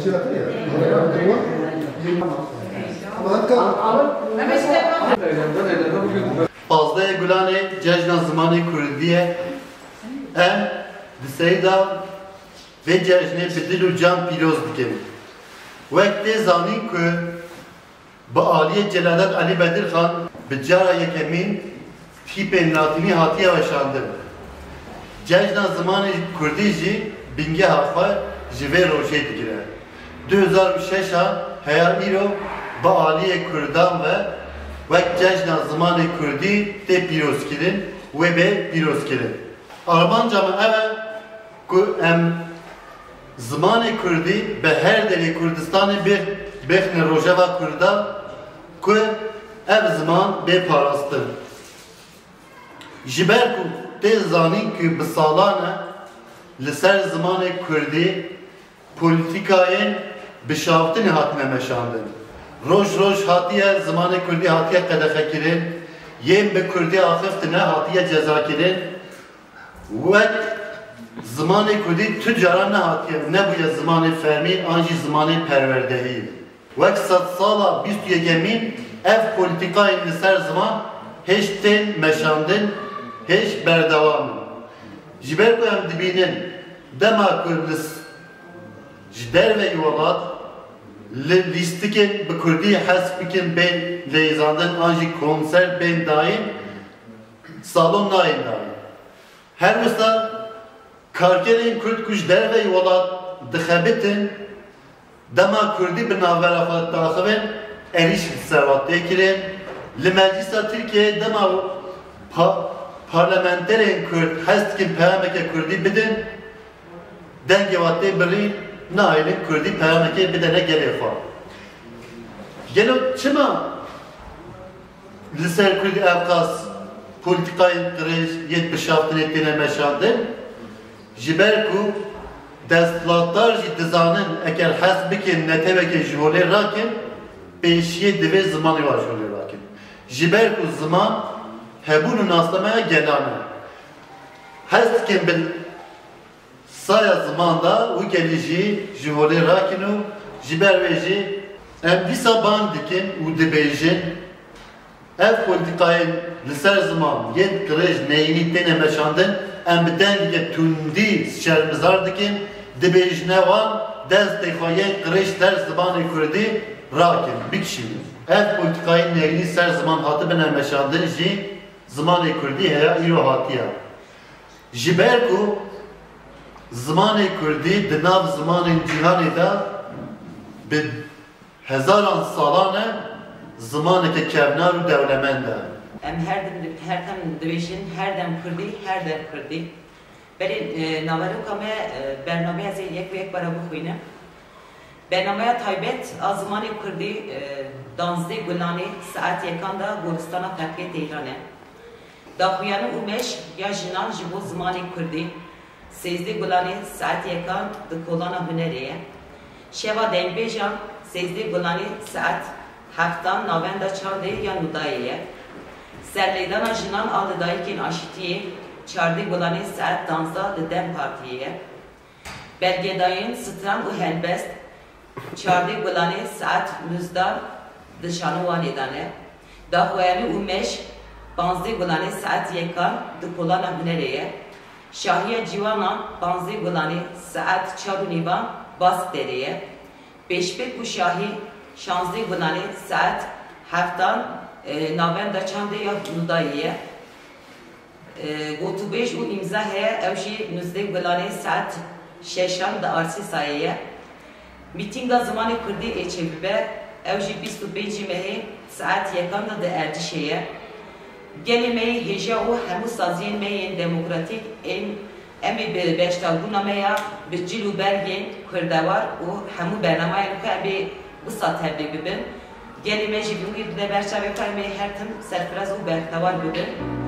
Sıcak ya. Hatta Fazla cejna zamanı Kurdiye em diseyda ve cejne bedil can piroz dikin. Vekte zanin ku ba aliye Celalet Ali Bedir Khan bicara yekemin tipen latini hatiye veşandır. Cejna zamanı Kurdi jî binge hafa jive roje dikire. 2006 ha heyal îro ba aliye Kurdan ve vek cejna zamanı Kurdi te piroz kirin ve be piroz kirin. Almanca mı evet em zamanı Kurdi be her deli Kurdistan'ı bir bexne rojava Kurda ku ev zaman be parastır. Jiber ku te zanin ki bi salane li ser zamanı Kurdî politikayên meşandin. Roj roj hatiye zamanı Kurdî hatiye qedexe kirin, yên bi Kurdî axıftine hatiye ceza kirin. Wek zamanı Kurdî tu caran ne hatiye ne buye zamanı fermi anjî zamanı perwerdehî. Wek sed sala bîst yekemin ev politikayên li ser zaman hiç tên meşandin, hiç berdewamın. Ji ber ku em dibînin dema ku li ji derve welat li lîstikên bi Kurdî hes bikin bên lêzandin an jî konser bên dayîn salon nayên dayîn. Her wisa karkerên Kurd ku ji derve welat dixebitin dema Kurdî bi navbera xwe daxivin erîş servat tê kirin li meclisa Tirkiye dema pa parlamenterên Kurd hest dikin peyameke Kurdî bidin dengê nailin Kurdî peyamekê bidene gelê xwe. Gelo çima li ser Kurdî ev qas politikayên qirêj yê bişaftinê têne meşandin ji ber ku destlatdar jî dizanin eger hes bikin netewekê ji holê rakin pêşiyê divê zimanê wa ji holê rakin. Ji ber ku ziman hebûn û naslemaya gelane. Hez dikin bil saya zimanda û gelî jî ji holê rakin û ji ber wê jî em dîsa ban dikin û dibêjin ev politikayên li ser ziman yên qirêj neyînî têne meşandin em bi dengê tundî şermizar dikin dibêjine wan destê xwe yên qirêj ser zimanê Kurdî rakin bikişîn. Ev politikayên neyînî ser Kurdî heya îro hatiye. Ji ber ku zimanê Kurdî di nav zimanên cîhanê de bi hezaran salan e zimaneke kevnar û dewlemend e. Em her dem her tem dibêjin her dem Kurdî her dem Kurdî. Berê e, naveroka me e, bernameya zê yek ve yek bara bixwîne. Bernameya taybet a zimanê Kurdî e, danzdê gulanê saet yekan da Goristana Qerqê Tehranê. Daxuyanı û meş ya jinan ji sêzdê gulanê saet yekan di kolana hunerê ye. Şeva dengbêjan sêzdê gulanê saet heftan navenda çardê ya nudayê ye. Serleydana jinan a li dayikên aşitiyê çardê gulanê saet danza li dem partiyê ye. Belgedayên stran û helbest çardê gulanê saet nûzdar di şanûwanê dan e. Daxuyanı û meş Banzê Gulanê saet di. Şahiya Cîwanan Banzê Gulanê saet çar û nîvan bask derê ye. Pêşbek û Şahî Şanzê Gulanê saet heftan e, navenda çandê ya nudayê ye. E, û îmza heye ew jî nûzdê Gulanê saet şeşan di Arsîsayê ye. Mîtînga zimanê Kurdî ê çêbibe ew jî bîst û pêncî mehê saet yekan da di Me hêja û hemû saziyên me yên demokratîk ên em ê bi beşdarbûna me ya bi cil û bergên Kurdewar û hemû bernamayên xwe em ê wisa tevlî bibin. Gelê me jî bi wî bi berçavê xwe em ê her tim serfiraz û bertewar bibin.